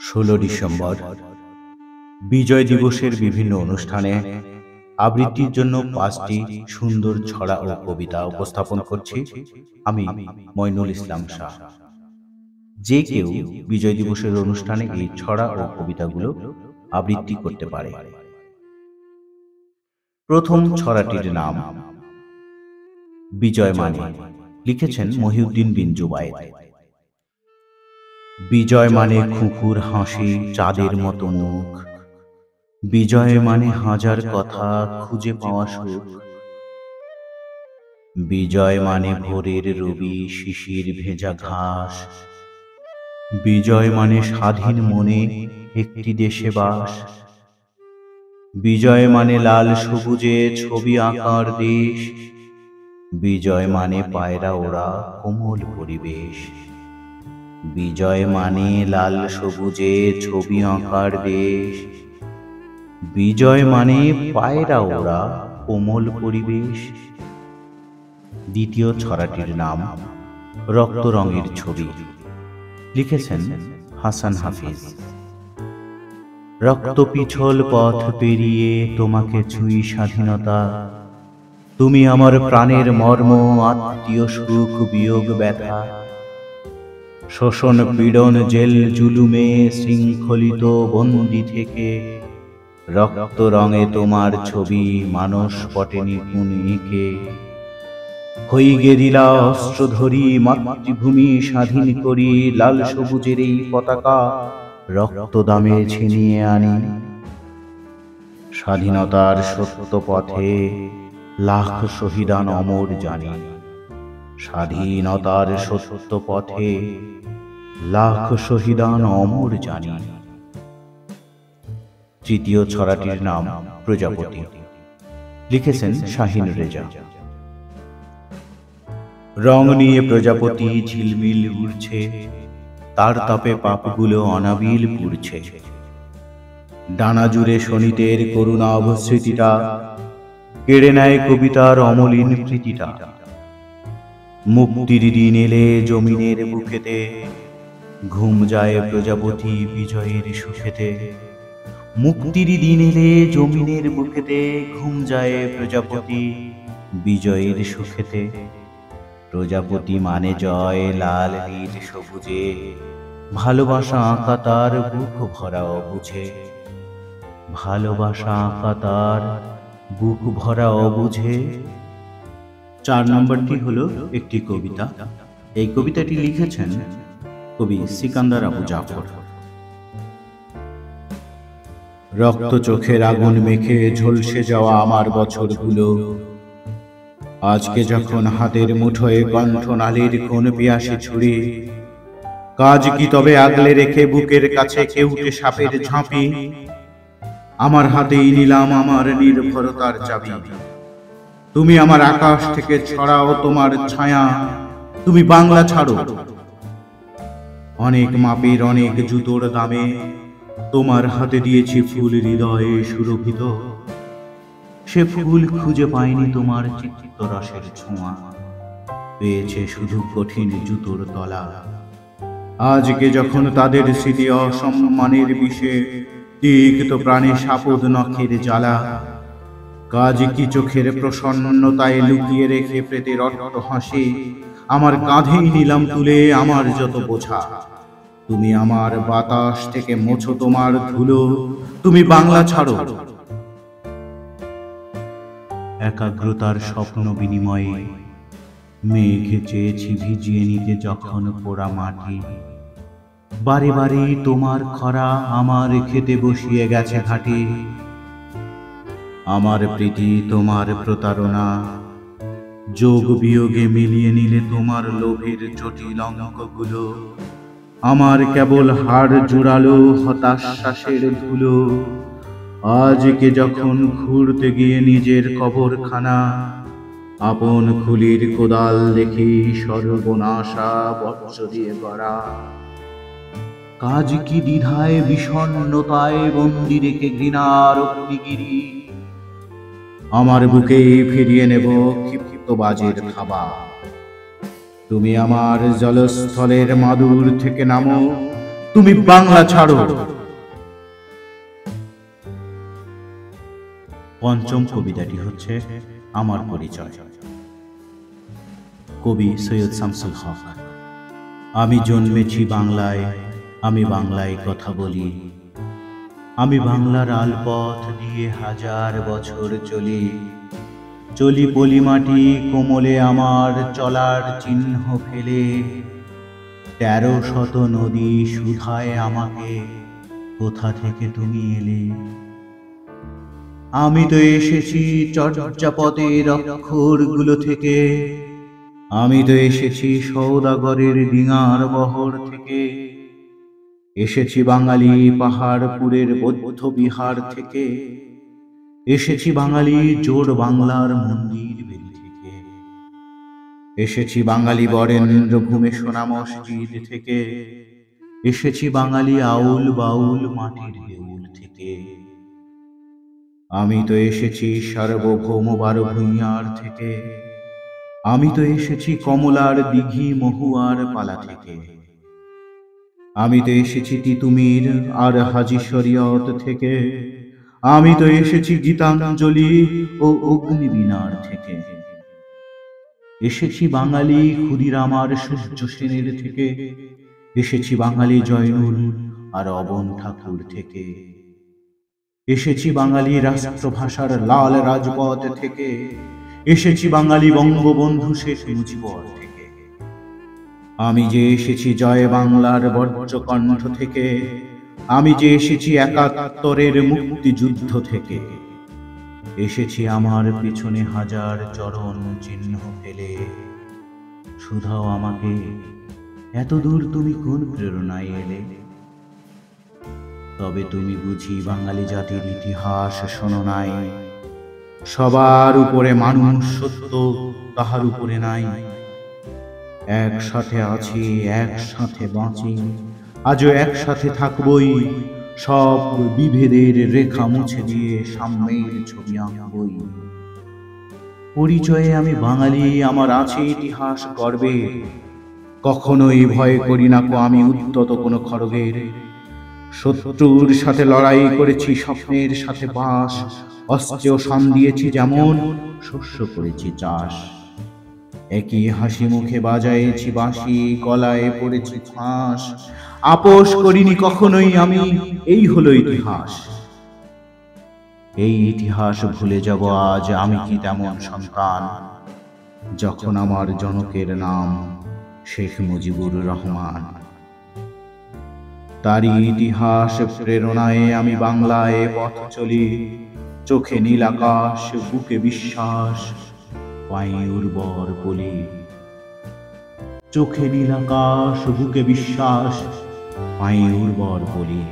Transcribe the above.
ষোলো ডিসেম্বর। বিজয় দিবসের বিভিন্ন অনুষ্ঠানে আবৃত্তির জন্য পাঁচটি সুন্দর ছড়া ও কবিতা উপস্থাপন করছি। আমি মইনুল ইসলাম শাহ। যে কেউ বিজয় দিবসের অনুষ্ঠানে এই ছড়া ও কবিতাগুলো আবৃত্তি করতে পারে। প্রথম ছড়াটির নাম বিজয় মানে। লিখেছেন মহিউদ্দিন বিন জুবায়েদ। বিজয় মানে খুকুর হাসি চাঁদের মতো মুখ। বিজয় মানে হাজার কথা খুঁজে পাওয়া সুখ। বিজয় মানে ভোরের রবি শিশির ভেজা ঘাস। বিজয় মানে স্বাধীন মনে একটি দেশে বাস। বিজয় মানে লাল সবুজে ছবি আঁকার দেশ। বিজয় মানে পায়রা ওরা কোমল পরিবেশ। বিজয় মানে লাল সবুজে ছবি আঁকার দেশ। বিজয় মানে পায়রা ওরা, কোমল পরিবেশ। দ্বিতীয় ছড়াটির নাম রক্ত রঙের ছবি। লিখেছেন হাসান হাফিজ। রক্ত পিছল পথ পেরিয়ে তোমাকে ছুঁই স্বাধীনতা। তুমি আমার প্রাণের মর্ম, আত্মীয় সুখ, বিয়োগ, ব্যথা। শোষণ পীড়ন জেল জুলুমে শৃঙ্খলিত বন্দি থেকে রক্ত রঙে তোমার ছবি মানস পটে নিপুণ এঁকে হই গেরিলা অস্ত্র ধরি মাতৃভূমি স্বাধীন করি লাল সবুজের এই পতাকা রক্ত দামে ছিনিয়ে আনি। স্বাধীনতার সত্য পথে লাখ শহীদান অমর জানি। স্বাধীনতার সত্য পথে লাখ শহীদান অমর জানি। তৃতীয় ছড়াটির নাম প্রজাপতি। লিখেছেন শাহিন রেজা। রং নিয়ে প্রজাপতি ঝিলমিল উড়ছে তার তাপে পাপগুলো অনাবিল পুড়ছে। ডানা জুড়ে শনিতের করুণা অবস্মৃতিটা কেড়ে নেয় কবিতার অমলিন প্রীতিটা। মুক্তির দিন এলে জমিনের বুকেতে, ঘুম যায় প্রজাপতি বিজয়ের সুখেতে। মুক্তির দিন এলে জমিনের বুকেতে, ঘুম যায় প্রজাপতি বিজয়ের সুখেতে। প্রজাপতি মানে জয় লাল নীল সবুজে, ভালোবাসা আঁকা তার বুক ভরা অবুঝে। ভালোবাসা আঁকা তার বুক ভরা অবুঝে চার নম্বরটি হলো একটি কবিতা। এই কবিতাটি লিখেছেন কবি সিকান্দার আবু জাফর। রক্ত চোখের আগুন মেখে ঝলসে যাওয়া আমার বছরগুলো। আজকে যখন হাতের মুঠোয় কণ্ঠনালীর কোন পিয়াসে ছুরি, কাজ কি তবে আগলে রেখে বুকের কাছে কেউটে সাপের ঝাঁপি? আমার হাতেই নিলাম আমার নির্ভরতার চাবি। তুমি আমার আকাশ থেকে ছড়াও তোমার ছায়া। তুমি বাংলা ছাড়ো। অনেক মাপের, অনেক জুতোর দামে তোমার হাতে দিয়েছি ফুল হৃদয়ে সুরভিত। সে ফুল খুঁজে পায়নি তোমার চিত্তরসের ছোঁয়া। পেয়েছে শুধু কঠিন জুতোর তলা। আজকে যখন তাদের স্মৃতি অসম্মানের বিষে, তিক্ত প্রাণে সাপদ নখের জ্বালা। কাজ কি চোখের প্রসন্নতায় লুকিয়ে রেখে প্রেতের অট্ট হাসি? আমার কাঁধেই নিলাম তুলে আমার যত বোঝা। তুমি আমার বাতাস থেকে মোছো তোমার ধুলো। তুমি বাংলা ছাড়ো। একাগ্রতার স্বপ্ন বিনিময়ে মেঘে চেয়েছি ভিজিয়ে নিতে যখন পোড়া মাটি। বারে বারে তোমার খরা আমার খেতে বসিয়ে গেছে ঘাটে। আমার প্রীতি, তোমার প্রতারণা। যোগ বিয়োগে মিলিয়ে নিলে তোমার লোভের জটিল অঙ্কগুলো আমার কেবল হাড় জোড়ালো হতাশ্বাসের ধুলো। আজকে যখন ঘুরতে গিয়ে নিজের কবরখানা, আপন খুলির কোদাল দেখি সর্বনাশা বৎস দিয়ে গড়া কাজ কি দ্বিধায় বিষণ্নতায় বন্দি রেখে ঘৃণার অগ্নিগিরি। আমার বুকে ফিরিয়ে নেব ক্ষিপ্ত বাজের থাবা। তুমি আমার জলস্থলের মাদুর থেকে নামো, তুমি বাংলা ছাড়ো। পঞ্চম কবিতাটি হচ্ছে আমার পরিচয়। কবি সৈয়দ শামসুল হক, আমি জন্মেছি বাংলায়, আমি বাংলায় কথা বলি। আমি বাংলার আলপথ দিয়ে হাজার বছর চলি। চলি পলিমাটি কোমলে আমার চলার চিহ্ন ফেলে। তেরো শত নদী সুধায় আমাকে কোথা থেকে তুমি এলে? আমি তো এসেছি চর্যাপদের অক্ষরগুলো থেকে। আমি তো এসেছি সৌদাগরের ডিঙার বহর থেকে। এসেছি বাঙালি পাহাড়পুরের বৌদ্ধ বিহার থেকে। এসেছি বাঙালি জোর বাংলার মন্দির থেকে। এসেছি বাঙালি বরেন্দ্র ভূমে সোনা মসজিদ থেকে। এসেছি বাঙালি আউল বাউল মাটির দেউল থেকে। আমি তো এসেছি সার্বভৌম বারো ভূঁইয়ার থেকে। আমি তো এসেছি কমলার দিঘি মহুয়ার পালা থেকে। আমি তো এসেছি তিতুমির আর হাজি শরিয়ত থেকে। আমি তো এসেছি গীতাঞ্জলি ও অগ্নি অগ্নিবীণার থেকে। এসেছি বাঙালি ক্ষুদিরামার সূর্য সেনের থেকে। এসেছি বাঙালি জয়নুল আর অবন ঠাকুর থেকে। এসেছি বাঙালি রাষ্ট্রভাষার লাল রাজপথ থেকে। এসেছি বাঙালি বঙ্গবন্ধু শেখ মুজিবর আমি যে এসেছি জয় বাংলার বজ্রকণ্ঠ থেকে, আমি যে এসেছি একাত্তরের মুক্তিযুদ্ধ থেকে। এসেছি আমার পিছনে হাজার চরণ চিহ্ন ফেলে। শুধাও আমাকে, এত দূর তুমি কোন প্রেরণায় এলে? তবে তুমি বুঝি বাঙালি জাতির ইতিহাস শোনো নাই। সবার উপরে মানুষ সত্য, তাহার উপরে নাই। একসাথে আছি, একসাথে বাঁচি। আজও একসাথে থাকবই, সব বিভেদের রেখা মুছে দিয়ে সাম্যের ছবি আঁকবই। পরিচয়ে আমি বাঙালি, আমার আছে ইতিহাস গর্বে। কখনোই ভয় করি না কো আমি উদ্যত কোনো খড়গের। শত্রুর সাথে লড়াই করেছি, স্বপ্নের সাথে বাস। অস্ত্রেও সান দিয়েছি যেমন, শস্য করেছি চাষ। একই হাসি মুখে বাজাইছি বাঁশি গলায় পড়েছি ফাঁস। আপোষ করিনি কখনোই আমি, এই হলো ইতিহাস। এই ইতিহাস ভুলে যাব আজ, আমি কি তেমন সন্তান? যখন আমার জনকের নাম শেখ মুজিবুর রহমান। তারই ইতিহাস প্রেরণায় আমি বাংলায় পথ চলি, চোখে নীল আকাশ, বুকে বিশ্বাস। পায়ে উর্বর বলি চোখে নীল আকাশ বুকে বিশ্বাস পায়ে উর্বর বলি